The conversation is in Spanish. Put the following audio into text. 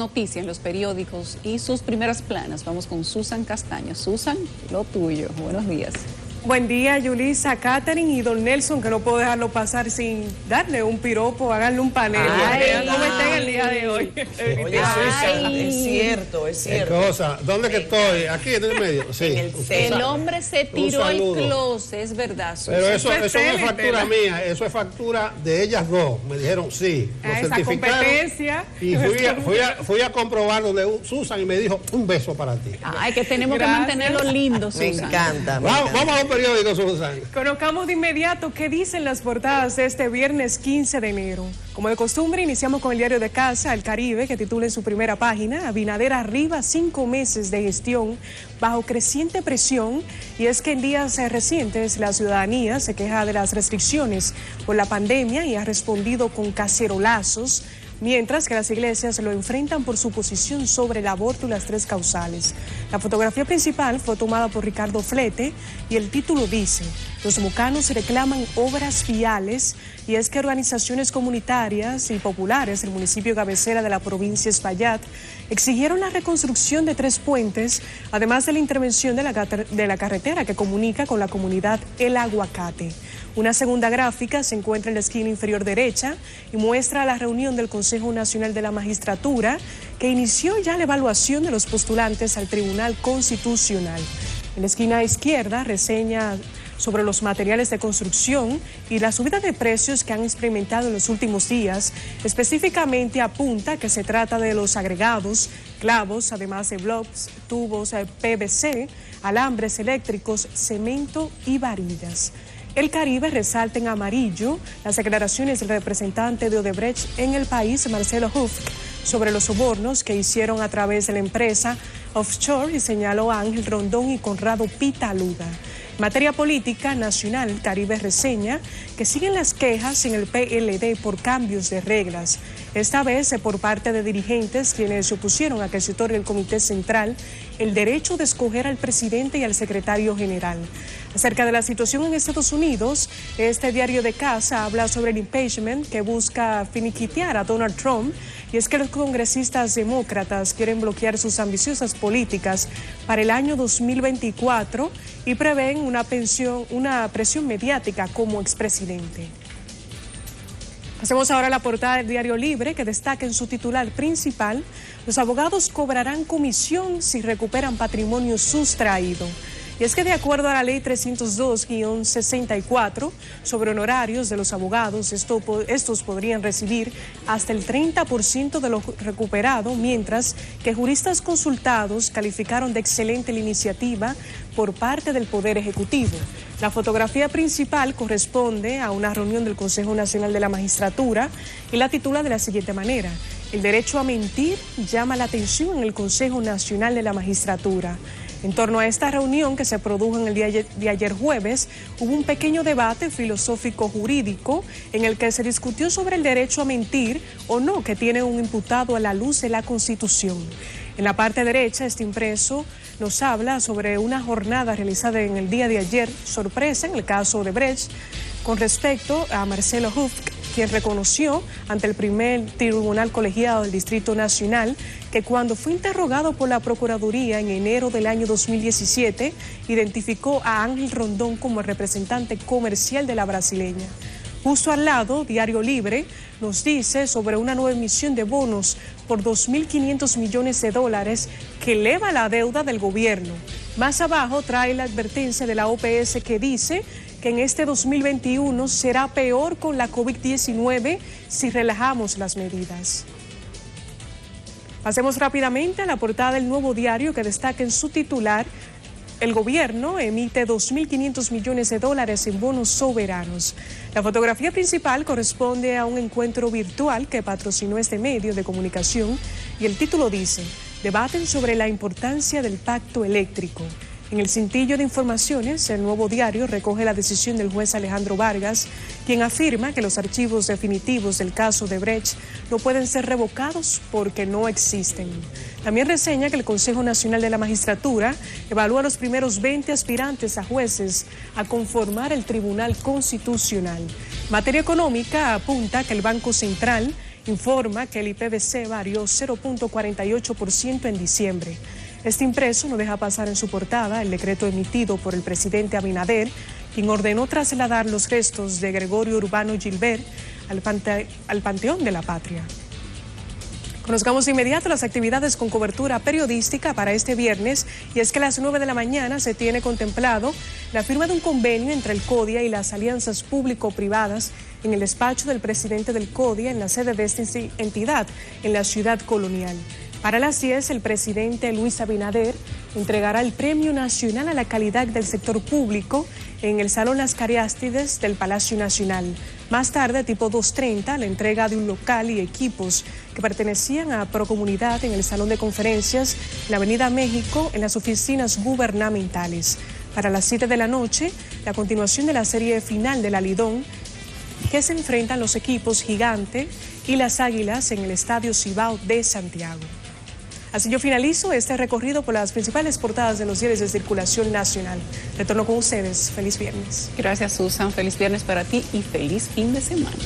noticias los periódicos y sus primeras planas. Vamos con Susan Castaño. Susan, lo tuyo. Buenos días. Buen día, Yulisa, Katherine y Don Nelson, que no puedo dejarlo pasar sin darle un piropo, hacerle un panel. Ay, ¿Cómo está en el día de hoy? Oye, es cierto, es cierto. cosa? ¿Dónde que estoy? Aquí en el medio. Sí. el, el, hombre se tiró el closet, es verdad. Susan. Pero eso, eso no es factura mía, eso es factura de ellas dos. Me dijeron sí. Lo esa competencia. Y fui a, fui, a, fui a comprobar donde Susan y me dijo un beso para ti. Ay, que tenemos que mantenerlo lindo, Susan. Me encanta. vamos, vamos a periódico, Susan. Conozcamos de inmediato qué dicen las portadas de este viernes 15 de enero. Como de costumbre, iniciamos con el diario de casa, El Caribe, que titula en su primera página, Abinader arriba cinco meses de gestión bajo creciente presión, y es que en días recientes la ciudadanía se queja de las restricciones por la pandemia y ha respondido con cacerolazos mientras que las iglesias lo enfrentan por su posición sobre el aborto y las tres causales. La fotografía principal fue tomada por Ricardo Flete y el título dice, los mucanos reclaman obras viales y es que organizaciones comunitarias y populares del municipio cabecera de la provincia Espaillat exigieron la reconstrucción de tres puentes, además de la intervención de la, de la carretera que comunica con la comunidad El Aguacate. Una segunda gráfica se encuentra en la esquina inferior derecha y muestra la reunión del Consejo Nacional de la Magistratura que inició ya la evaluación de los postulantes al Tribunal Constitucional. En la esquina izquierda reseña sobre los materiales de construcción y la subida de precios que han experimentado en los últimos días. Específicamente apunta que se trata de los agregados, clavos, además de blocks, tubos eh, PVC, alambres eléctricos, cemento y varillas. El Caribe resalta en amarillo las declaraciones del representante de Odebrecht en el país, Marcelo Huff, sobre los sobornos que hicieron a través de la empresa Offshore y señaló a Ángel Rondón y Conrado Pitaluga. Materia política nacional, Caribe reseña que siguen las quejas en el PLD por cambios de reglas, esta vez por parte de dirigentes quienes se opusieron a que se otorgue el Comité Central el derecho de escoger al presidente y al secretario general. Acerca de la situación en Estados Unidos, este diario de casa habla sobre el impeachment que busca finiquitear a Donald Trump y es que los congresistas demócratas quieren bloquear sus ambiciosas políticas para el año 2024 y prevén una, una presión mediática como expresidente. Hacemos ahora la portada del Diario Libre que destaca en su titular principal, los abogados cobrarán comisión si recuperan patrimonio sustraído. Y es que de acuerdo a la ley 302-64 sobre honorarios de los abogados, estos podrían recibir hasta el 30% de lo recuperado, mientras que juristas consultados calificaron de excelente la iniciativa por parte del Poder Ejecutivo. La fotografía principal corresponde a una reunión del Consejo Nacional de la Magistratura y la titula de la siguiente manera. El derecho a mentir llama la atención en el Consejo Nacional de la Magistratura. En torno a esta reunión que se produjo en el día de ayer jueves, hubo un pequeño debate filosófico-jurídico en el que se discutió sobre el derecho a mentir o no que tiene un imputado a la luz de la Constitución. En la parte derecha, este impreso nos habla sobre una jornada realizada en el día de ayer, sorpresa en el caso de Brecht, con respecto a Marcelo Huff, quien reconoció ante el primer tribunal colegiado del Distrito Nacional que cuando fue interrogado por la Procuraduría en enero del año 2017, identificó a Ángel Rondón como el representante comercial de la brasileña. Justo al lado, Diario Libre nos dice sobre una nueva emisión de bonos por 2.500 millones de dólares que eleva la deuda del gobierno. Más abajo trae la advertencia de la OPS que dice que en este 2021 será peor con la COVID-19 si relajamos las medidas. Pasemos rápidamente a la portada del nuevo diario que destaca en su titular el gobierno emite 2.500 millones de dólares en bonos soberanos. La fotografía principal corresponde a un encuentro virtual que patrocinó este medio de comunicación y el título dice, debaten sobre la importancia del pacto eléctrico. En el cintillo de informaciones, el nuevo diario recoge la decisión del juez Alejandro Vargas, quien afirma que los archivos definitivos del caso de Brecht no pueden ser revocados porque no existen. También reseña que el Consejo Nacional de la Magistratura evalúa a los primeros 20 aspirantes a jueces a conformar el Tribunal Constitucional. Materia económica apunta que el Banco Central informa que el IPVC varió 0.48% en diciembre. Este impreso no deja pasar en su portada el decreto emitido por el presidente Abinader, quien ordenó trasladar los restos de Gregorio Urbano Gilbert al, al Panteón de la Patria. Conozcamos de inmediato las actividades con cobertura periodística para este viernes y es que a las 9 de la mañana se tiene contemplado la firma de un convenio entre el CODIA y las alianzas público-privadas en el despacho del presidente del CODIA en la sede de esta entidad en la ciudad colonial. Para las 10, el presidente Luis Abinader entregará el Premio Nacional a la Calidad del Sector Público en el Salón Las Cariástides del Palacio Nacional. Más tarde, tipo 2.30, la entrega de un local y equipos que pertenecían a Procomunidad en el Salón de Conferencias en la Avenida México en las oficinas gubernamentales. Para las 7 de la noche, la continuación de la serie final del Alidón, que se enfrentan los equipos Gigante y las Águilas en el Estadio Cibao de Santiago. Así yo finalizo este recorrido por las principales portadas de los diarios de circulación nacional. Retorno con ustedes. Feliz viernes. Gracias, Susan. Feliz viernes para ti y feliz fin de semana.